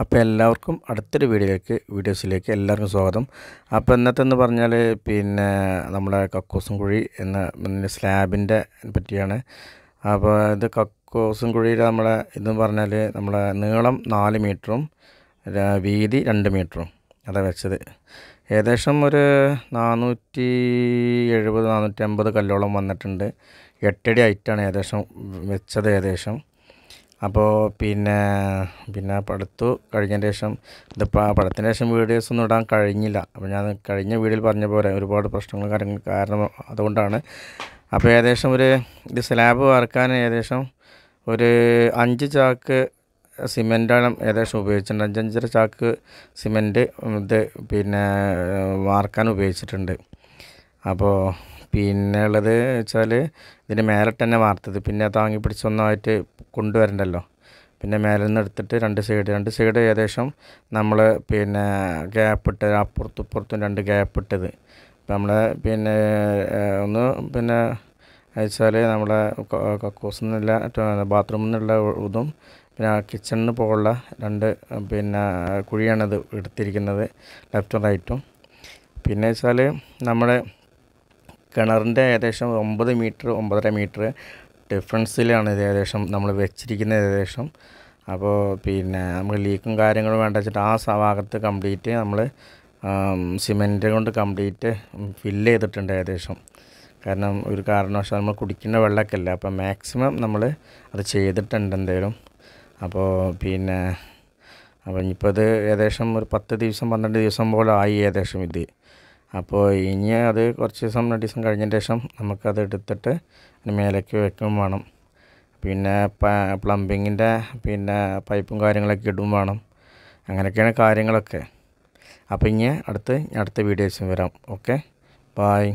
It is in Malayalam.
അപ്പോൾ എല്ലാവർക്കും അടുത്തൊരു വീഡിയോയിലേക്ക് വീഡിയോസിലേക്ക് എല്ലാവർക്കും സ്വാഗതം. അപ്പോൾ ഇന്നത്തെ എന്ന് പറഞ്ഞാൽ പിന്നെ നമ്മുടെ കക്കോസും കുഴി എന്ന സ്ലാബിന്റെ പറ്റിയാണ്. അപ്പോൾ ഇത് കക്കോസും കുഴിയുടെ നമ്മളെ ഇതെന്ന് പറഞ്ഞാൽ നമ്മളെ നീളം നാല് മീറ്ററും വീതി രണ്ട് മീറ്ററും അതാണ് വെച്ചത്. ഏകദേശം ഒരു നാനൂറ്റി എഴുപത് നാനൂറ്റി അമ്പത് കല്ലോളം വന്നിട്ടുണ്ട്. എട്ടടി ഹൈറ്റാണ് ഏകദേശം വെച്ചത് ഏകദേശം. അപ്പോൾ പിന്നെ പിന്നെ പടുത്തു കഴിഞ്ഞ ശേഷം ഇതിപ്പോൾ പടത്തിന് ശേഷം വീഡിയോസ് ഒന്നും ഇടാൻ കഴിഞ്ഞില്ല. അപ്പോൾ ഞാൻ കഴിഞ്ഞ വീഡിയോയിൽ പറഞ്ഞ പോലെ ഒരുപാട് പ്രശ്നങ്ങൾ കാര്യങ്ങൾ കാരണം അതുകൊണ്ടാണ്. അപ്പോൾ ഏകദേശം ഒരു ഇത് സ്ലാബ് വാർക്കാൻ ഏകദേശം ഒരു അഞ്ച് ചാക്ക് സിമെന്റാണ് ഏകദേശം ഉപയോഗിച്ചിട്ടുണ്ട്. അഞ്ചഞ്ചര ചാക്ക് സിമെന്റ് ഇത് പിന്നെ വാർക്കാൻ ഉപയോഗിച്ചിട്ടുണ്ട്. അപ്പോൾ പിന്നെ ഉള്ളത് വെച്ചാൽ ഇതിന്റെ മേലെ തന്നെ വാർത്തത്. പിന്നെ താങ്ങി പിടിച്ച് ഒന്നായിട്ട് കൊണ്ടുവരണ്ടല്ലോ. പിന്നെ മേലെ നിന്ന് എടുത്തിട്ട് രണ്ട് സൈഡ്. രണ്ട് സൈഡ് ഏകദേശം നമ്മൾ പിന്നെ ഗ്യാപ്പ് ഇട്ട് അപ്പുറത്തും ഇപ്പുറത്തും രണ്ട് ഗ്യാപ്പ് ഇട്ടത്. അപ്പം നമ്മൾ പിന്നെ ഒന്ന് പിന്നെ വെച്ചാൽ നമ്മളെ കക്കൂസിൽ നിന്നുള്ള ബാത്റൂമിൽ നിന്നുള്ള ഇതും പിന്നെ കിച്ചണിന് പോലുള്ള രണ്ട് പിന്നെ കുഴിയാണിത് എടുത്തിരിക്കുന്നത്. ലെഫ്റ്റും റൈറ്റും. പിന്നെ വെച്ചാൽ നമ്മുടെ കിണറിന്റെ ഏകദേശം ഒമ്പത് മീറ്റർ ഒമ്പതര മീറ്റർ ഡിഫറൻസിലാണ് ഇത് ഏകദേശം നമ്മൾ വെച്ചിരിക്കുന്നത് ഏകദേശം. അപ്പോൾ പിന്നെ നമുക്ക് ലീക്കും കാര്യങ്ങളും വേണ്ട വെച്ചിട്ട് ആ സഭാഗത്ത് ഭാഗത്ത് കംപ്ലീറ്റ് നമ്മൾ സിമെന്റ് കൊണ്ട് കംപ്ലീറ്റ് ഫില്ല് ചെയ്തിട്ടുണ്ട് ഏകദേശം. കാരണം ഒരു കാരണവശാൽ നമ്മൾ കുടിക്കുന്ന വെള്ളമൊക്കെ അല്ല. അപ്പോൾ മാക്സിമം നമ്മൾ അത് ചെയ്തിട്ടുണ്ട് എന്തേലും. അപ്പോൾ പിന്നെ അപ്പോൾ ഇനിയിപ്പോൾ ഇത് ഏകദേശം ഒരു പത്ത് ദിവസം പന്ത്രണ്ട് ദിവസം പോലെ ആയി ഏകദേശം ഇത്. അപ്പോൾ ഇനി അത് കുറച്ച് ദിവസം രണ്ട് ദിവസം കഴിഞ്ഞതിന് ശേഷം നമുക്കത് എടുത്തിട്ട് മേലേക്ക് വെക്കും വേണം. പിന്നെ പ്ലംബിങ്ങിന്റെ പിന്നെ പൈപ്പും കാര്യങ്ങളൊക്കെ ഇടും വേണം. അങ്ങനെയൊക്കെയാണ് കാര്യങ്ങളൊക്കെ. അപ്പോൾ ഇനി അടുത്ത് അടുത്ത വീഡിയോസും വരാം. ഓക്കെ? ബായ്